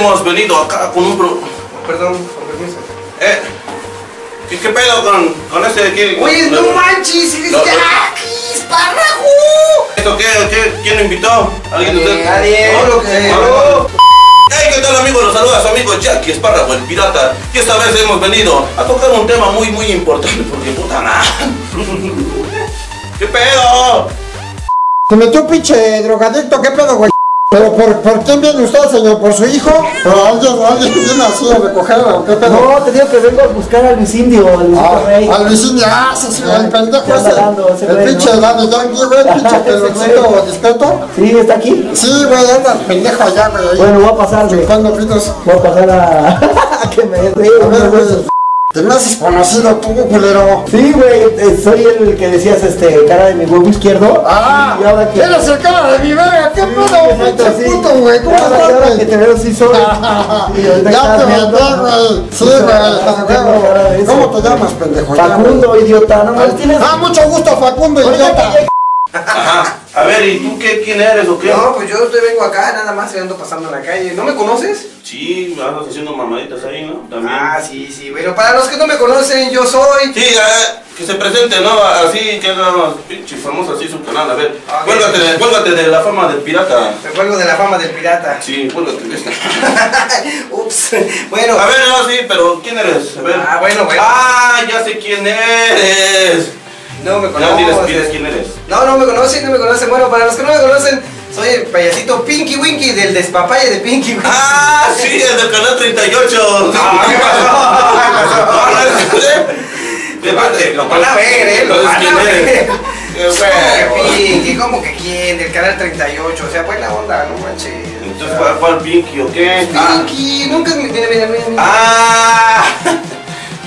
hemos venido acá con un pro... Perdón, con permiso. Eh, ¿qué, qué pedo con, con este aquí? Oye, no No, manches, eres No, espárrago. ¿Esto qué, qué? ¿Quién lo invitó? ¿Alguien de ustedes? Nadie, ¿No? lo que- ¿No? Hey, ¿qué tal amigos? Los saluda su amigo Jackie Espárrago, el pirata. Y esta vez hemos venido a tocar un tema muy, muy importante porque puta nada. ¿Qué pedo? Se metió un pinche drogadicto, ¿qué pedo, güey? ¿Pero por, por quién viene usted, señor? ¿Por su hijo? ¿O alguien, alguien viene así a recogerlo? o ¿Qué pedo? No, te digo que vengo a buscar al Luis Indio, al Luisito Ah, Rey. al Luisín ah, sí, sí, el pendejo ese. El güey, pinche ¿no? Daddy Yankee, güey, el pinche peloncito discreto. Sí, está aquí. Sí, güey, anda el pendejo allá, güey. Bueno, voy a pasar, güey. Chupando pitos. Voy a pasar a. a que me dé A ver, güey. Te me haces conocido tú, culero. Sí, güey, eh, soy el que decías, este, cara de mi huevo izquierdo. Ah, y ahora que. eres el cara de mi verga, qué pedo, sí. puto, güey. ¿Cómo ahora- estás, ahora que te veo, sí soy. Ya te maté, güey. Sí, güey. ¿Cómo te llamas, pendejo? Facundo, idiota, no tienes. Ah, mucho gusto, Facundo, idiota. Ajá. A ver, ¿y tú qué, quién eres o qué? No, pues yo te vengo acá, nada más ando pasando en la calle. ¿No me conoces? Sí, andas haciendo mamaditas ahí, ¿no? También. Ah, sí, sí. Bueno, para los que no me conocen, yo soy. Sí, que se presente, ¿no? Así que no, pinche famoso así su canal. A ver, Ok. cuélgate, de, cuélgate de la fama del pirata. Me cuelgo de la fama del pirata. Sí, cuélgate de esta. Ups. Bueno. A ver, no, sí, pero ¿quién eres? A ver. Ah, bueno, bueno. Ah, ya sé quién eres. No me Ya conoces. diles, diles quién eres. No, no me conocen, no me conocen. Bueno, para los que no me conocen, soy el payasito Pinky Winky del despapalle de Pinky Winky. Ah, sí, el del canal 38. Ah, ¿qué pasó? ¿Qué pasa? Lo van a ver, eh, lo van ¿quién a ver. Qué ¿Cómo que huevo. Pinky? ¿Cómo que quién? Del canal 38. O sea, buena onda, no manches. Entonces, ¿cuál, cuál Pinky o qué? Ah. Pinky, nunca me. Mira, mira. mira. Ah,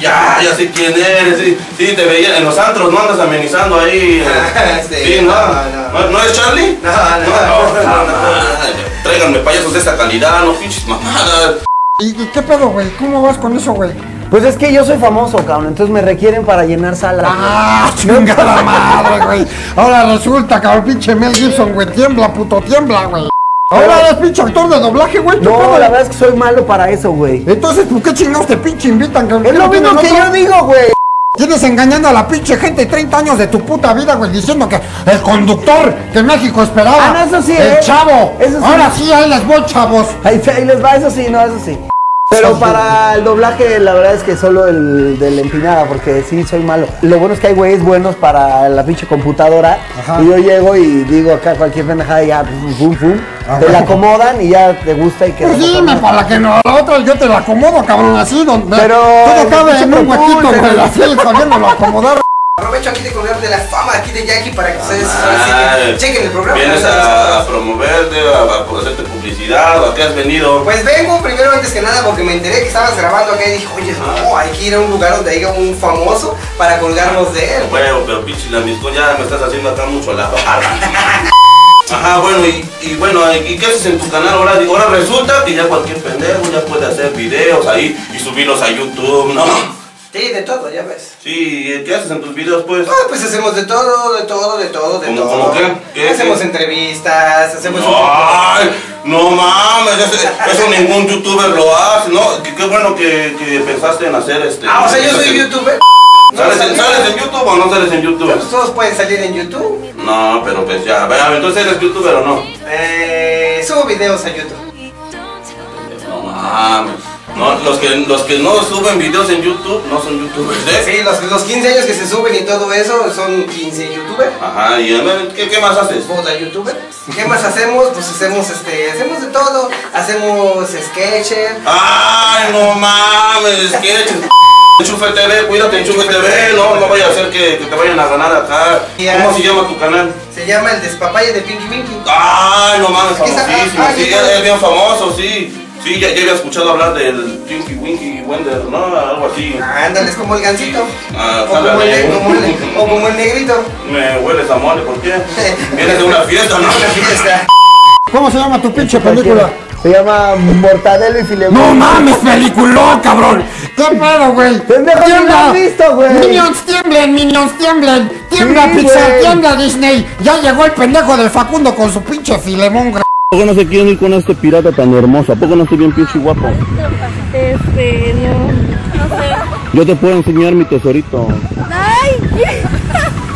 ya, ya sé quién eres. Sí, sí, te veía en los antros, no andas amenizando ahí. Sí, Sí, ¿no? no, no. ¿No, ¿no es Charlie? No, no, no, no, no. Tráiganme payasos de esta calidad, no pinches mamadas. ¿Y y qué pedo, güey? ¿Cómo vas con eso, güey? Pues es que yo soy famoso, cabrón, entonces me requieren para llenar salas. Ah, chingada madre, güey. Ahora resulta, cabrón, pinche Mel Gibson, güey. Tiembla, puto, tiembla, güey. Ahora eres pinche actor de doblaje, güey. ¿qué No, pedo? la verdad es que soy malo para eso, güey. Entonces, ¿por qué chingados te pinche invitan, cabrón? Es ¿Qué lo mismo que yo digo, güey. Tienes engañando a la pinche gente 30 años de tu puta vida, güey, diciendo que el conductor que México esperaba. Ah, no, eso sí, El ¿eh? chavo. Eso sí. Ahora sí, ahí les voy, chavos. Ahí, ahí les va, eso sí, no, eso sí. Pero para el doblaje, la verdad es que solo el de la empinada, porque sí soy malo. Lo bueno es que hay güeyes buenos para la pinche computadora. Ajá. Y yo llego y digo acá cualquier pendejada y ya, pum, pum. Ah, Te la acomodan y ya te gusta y que. Pues dime, para que no, la otra yo te la acomodo, cabrón, así, donde Pero, todo cabe en un huequito, güey, así, sabiéndolo acomodar. Aprovecho aquí de colgar de la fama aquí de Jackie para que ustedes sí que chequen el programa. Vienes a, a promoverte, a, a hacerte publicidad, ¿o a qué has venido? Pues vengo primero antes que nada porque me enteré que estabas grabando acá y dije, oye, no, hay que ir a un lugar donde haya un famoso para colgarnos de él. Huevo, pero pinche la ya me estás haciendo acá mucho la barra. Ajá, bueno, y, y bueno, ¿y qué haces en tu canal ahora? Digo, ahora resulta que ya cualquier pendejo ya puede hacer videos ahí y subirlos a YouTube, ¿no? Sí, de todo, ya ves. Sí, ¿qué haces en tus videos, pues? Ah, pues hacemos de todo, de todo, de todo, de ¿Cómo- todo. cómo qué? ¿Qué? Hacemos entrevistas, hacemos un Ay, no mames, eso, eso ningún youtuber lo hace, ¿no? Qué, qué bueno que, que pensaste en hacer este. Ah, o sea, yo soy youtuber. ¿Sales, en, sabía. ¿Sales en YouTube o no sales en YouTube? Pues todos pueden salir en YouTube. No, pero pues ya, entonces eres youtuber o no? Eh, subo videos a YouTube. No mames. No, los que, los que no suben videos en YouTube no son youtubers, ¿eh? Sí, los, los 15 años que se suben y todo eso son 15 youtubers. Ajá, y a ver, ¿qué, qué más haces? Boda youtuber. ¿Qué más hacemos? Pues hacemos este, hacemos de todo. Hacemos sketches. Ay, no mames, sketches. Enchufe TV, cuídate, Enchufe TV, no, no vaya a ser que, que te vayan a ganar acá. ¿Cómo se llama tu canal? Se llama el despapalle de Pinky Winky. Ay, no mames, famosísimo, sí, es bien famoso, sí. Sí, ya, ya había escuchado hablar del Tinky Winky Wender, ¿no? Algo así. Ándale, es como el gancito. Ah, o, como el, como o como el negrito. Me hueles a mole, ¿por qué? Vienes de una fiesta, ¿no? Una fiesta. ¿Cómo se llama tu pinche película? Se llama Mortadelo y Filemón. No mames, peliculón, cabrón. ¿Qué pedo, güey? Pendejo, no lo has visto, güey. Minions tiemblen, Minions tiemblen. Tiembla Sí, Pixar, tiembla Disney. Ya llegó el pendejo del Facundo con su pinche filemón, güey. ¿Por qué no se quieren ir con este pirata tan hermoso? ¿A poco no estoy bien pinche guapo? Este, no, no sé. Yo te puedo enseñar mi tesorito. ¡Ay!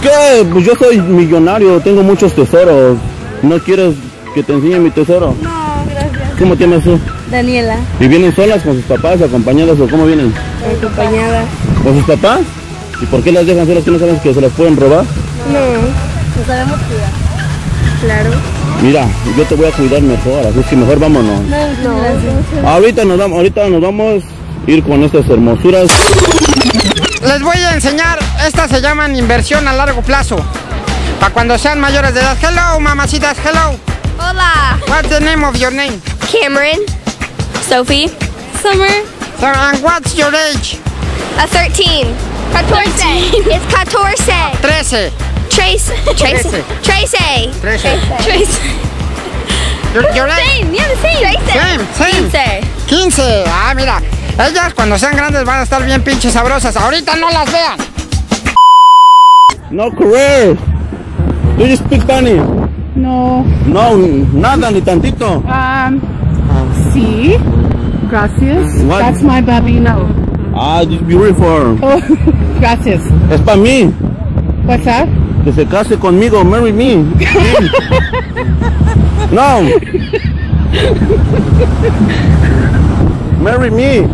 ¿Qué? Pues yo soy millonario, tengo muchos tesoros. ¿No quieres que te enseñe mi tesoro? No, gracias. ¿Cómo te llamas tú? Daniela, ¿Y vienen solas con sus papás, acompañadas o cómo vienen? acompañada. ¿Con sus papás? ¿Y por qué las dejan solas que no saben que se las pueden robar? No, no sabemos cuidar. Claro. Mira, yo te voy a cuidar mejor, así que mejor vámonos. No, gracias. Ahorita nos vamos, ahorita nos vamos a ir con estas hermosuras. Les voy a enseñar, estas se llaman inversión a largo plazo. Para cuando sean mayores de edad. Hello, mamacitas, hello. Hola. What's the name of your name? Cameron. Sophie. Summer. So, and what's your age? A 13. 14. It's 14. 13. Trace. Trace. Tracy. Trece. Trace. Your, your age? Same. Yeah, the same. Same, same. Trace. 15. Ah, mira. Ellas cuando sean grandes van a estar bien pinches sabrosas. Ahorita no las vean. No correct. Do you speak Spanish? No. No, nada, ni tantito. Um. Sí. Gracias. What? That's my babino. Ah, this beautiful. Oh, gracias. Es para mí. What's that? Que se case conmigo, marry me. No. Marry me.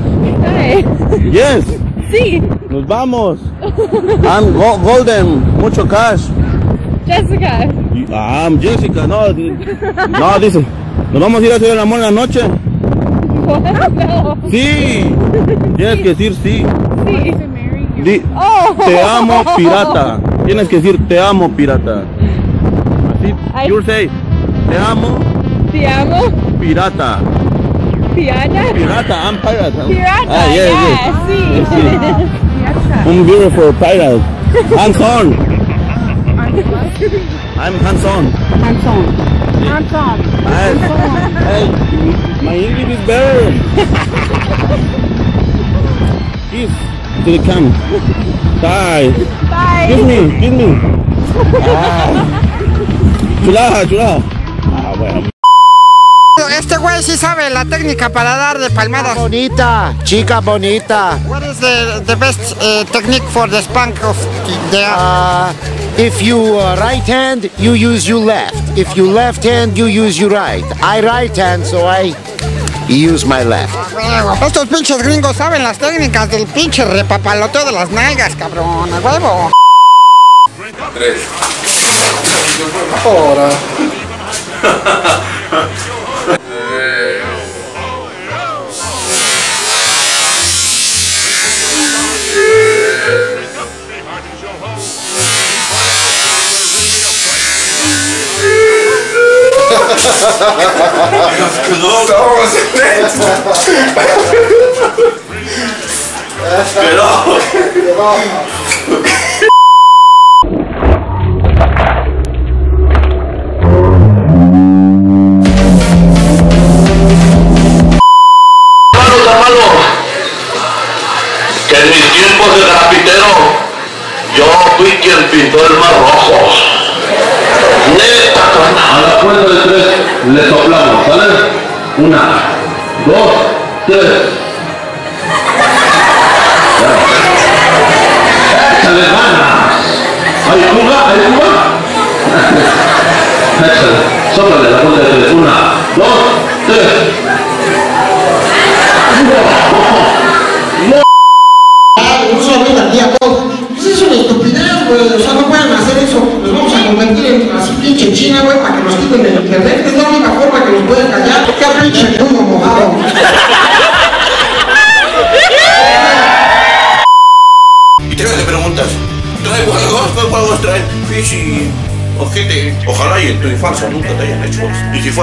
Hey. Yes. Sí. Nos vamos. I'm go- golden. Mucho cash. Jessica. Ah, I'm Jessica. No, no, dice. Nos vamos a ir a hacer el amor en la noche. No. Sí. Tienes que decir sí. Sí. Di- Oh. te amo, pirata. Tienes que decir te amo, pirata. Así, Ay. you say, te amo, Te amo. pirata. Piana. Pirata, I'm pirate. Pirata. Ah, yeah, yes. sí. Sí. Un beautiful pirate. Hands on. I'm hands on. Hands on. Hands on. Hey, my English is better. Kiss to the cam. Bye. Bye. Kiss me, kiss me. Ah. Chulaja, chulaja. Ah, bueno. Este güey sí sabe la técnica para dar de palmadas. Bonita, chica bonita. What is the, the best uh, technique for the spank of the Uh, if you uh, right hand, you use your left. If you left hand, you use your right. I right hand, so I use my left. Huevo, Estos pinches gringos saben las técnicas del pinche repapaloteo de las nalgas, cabrón. A huevo. Cause in. Get off. Get off.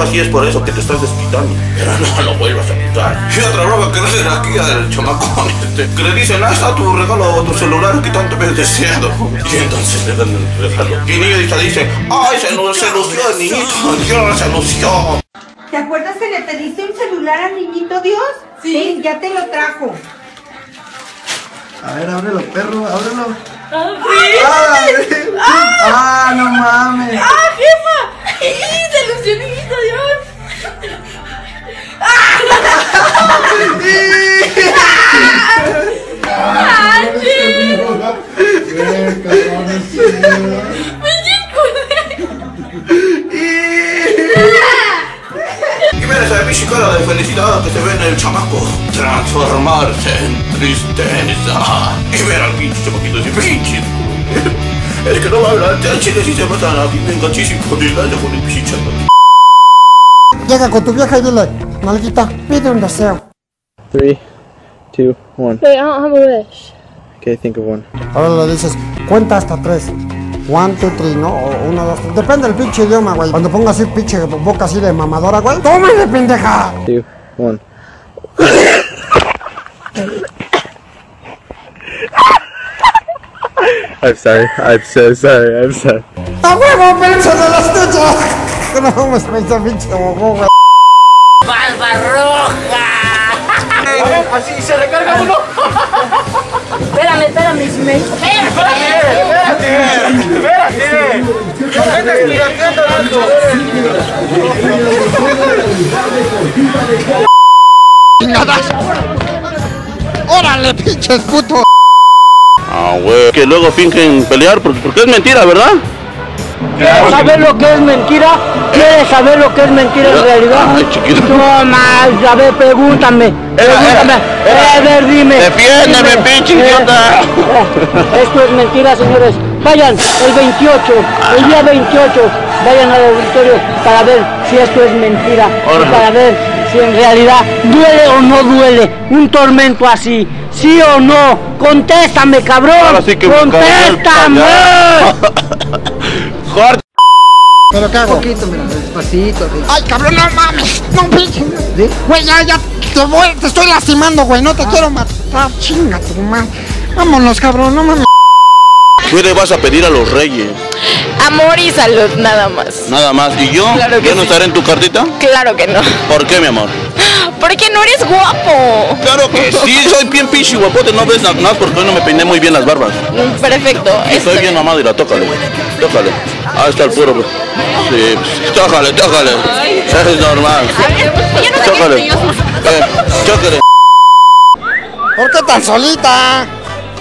Fue así es por eso que te estás desquitando. Pero no lo vuelvas a quitar. Y otra broma que no es aquí del chamacón este. Que le dicen, ah, está tu regalo, tu celular que tanto ves deseado. Y entonces le dan el regalo. Y el niño dice, ay, se, lu- se lució el niñito. Dios, se lució. ¿Te acuerdas que le pediste un celular al niñito Dios? Sí. ya te lo trajo. A ver, ábrelo, perro, ábrelo. Ah, ah, no mames. ¡Ah, jefa! ¡Se lució Dios! Que se ve en el chamaco transformarse en tristeza. Y ver al pinche chamaquito decir, pinche culo". Es que no va a hablar, al chile si se matan a ti, venga chísimo con el daño con el pinche chamaco. Llega con tu vieja y dile, Nalguita, pide un deseo. Three, two, one. Wait, I don't have a wish. Okay, think of one. Ahora le dices, cuenta hasta tres. One, two, three, ¿no? O uno, dos, tres. Depende del pinche idioma, güey. Cuando ponga así pinche boca así de mamadora, güey. ¡Tómale, pendeja! Two, one. I'm sorry. I'm so sorry. I'm sorry. ¡A huevo, pinche de las tuyas! No mames, pinche pinche bobo, güey. Así se recarga uno. Espérame, espérame, si me... ¡Chingadas! ¡Órale, pinches puto! Ah, güey. Que luego fingen pelear porque, es mentira, ¿verdad? ¿Quieres saber lo que es mentira? ¿Quieres saber lo que es mentira en realidad? Ay, chiquito. Toma, a ver, pregúntame. Pregúntame. era. A ver, dime. Defiéndeme, Dime. pinche idiota. Eh, Esto es mentira, señores. Vayan el 28, el día 28, vayan al auditorio para ver si esto es mentira. para ver si en realidad duele o no duele un tormento así. ¿Sí o no? Contéstame, cabrón. Ahora sí que Contéstame. Jorge. ¿Pero qué hago? poquito, mira, despacito. ¡Ay, cabrón, no mames! ¡No, pinche! Güey, ya, ya, te, voy, te estoy lastimando, güey. No te quiero matar. Chinga tu madre. Vámonos, cabrón, no mames. ¿Qué le vas a pedir a los reyes? Amor y salud, nada más. Nada más. ¿Y yo? Claro que ¿Ya no sí. estaré en tu cartita? Claro que no. ¿Por qué, mi amor? Porque no eres guapo. Claro que sí, soy bien pinche guapote, no ves nada más porque hoy no me peiné muy bien las barbas. Perfecto. Estoy bien mamado y la tócale, tócale. Ahí está el puro. Sí, pues, tócale, tócale. Es normal. Tócale. Eh, tócale. ¿Por qué tan solita?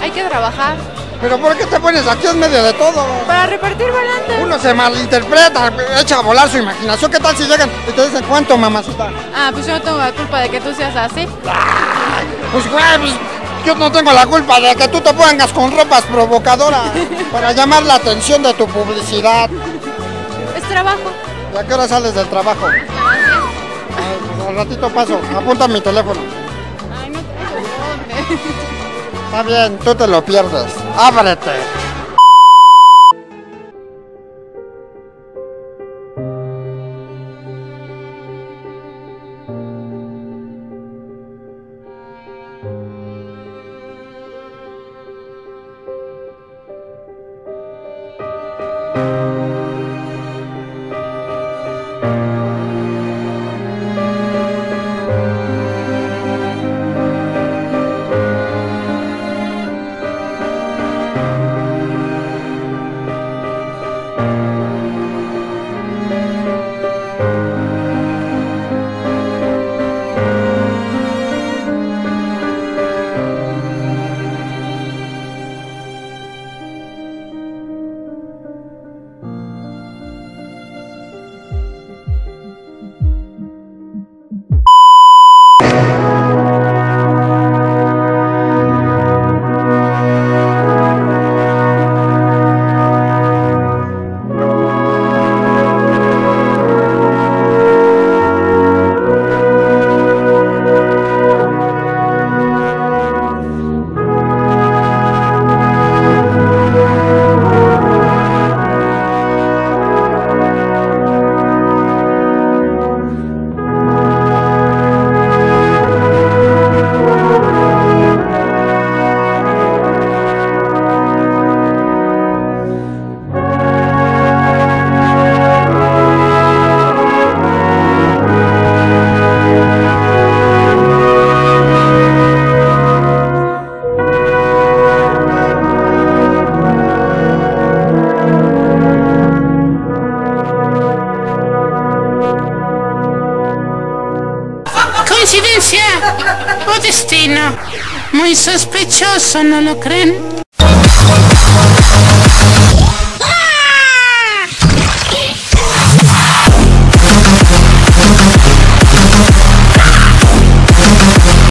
Hay que trabajar ¿Pero por qué te pones aquí en medio de todo? para repartir volantes. Uno se malinterpreta, echa a volar su imaginación. ¿Qué tal si llegan y te dicen cuánto, mamacita? Ah, pues yo no tengo la culpa de que tú seas así. Pues, güey, pues, yo no tengo la culpa de que tú te pongas con ropas provocadoras para llamar la atención de tu publicidad. Es trabajo. ¿Y a qué hora sales del trabajo? Ay, pues, al ratito paso, apunta mi teléfono. Ay, no tengo dónde. Está bien, tú te lo pierdes. Ábrete. Vaya, o Muy sospechoso, ¿no lo creen?